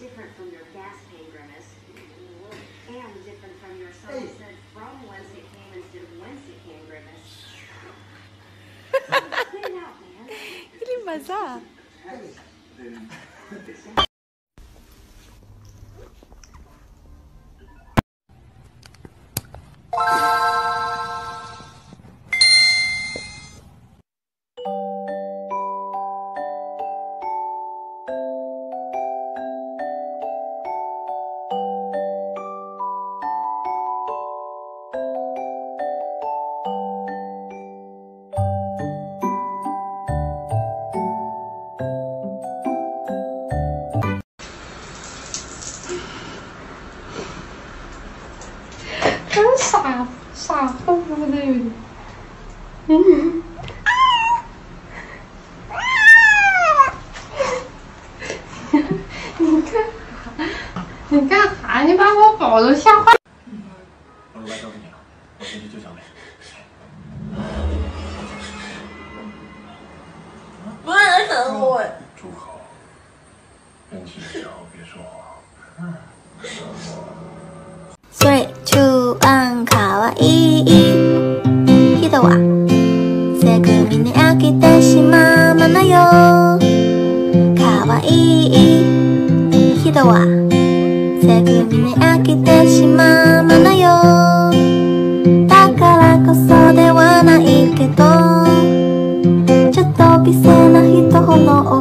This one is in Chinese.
different from your gas pain grimace, and different from your someone said from whence it came instead of whence it came grimace. Spit it out, man. Ele vazar? 真傻傻乎乎的有点。嗯。你干啥？你干啥？你把我宝都吓坏。我来找你了，我先去救小美。不是等我。住口！人气小，别说话。Two, one, かわいい。人は。セグミに飽きてしまわないよ。かわいい。人は。セグミに飽きてしまわないよ。だからこそではないけど。ちょっと美声な人の方が